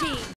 team.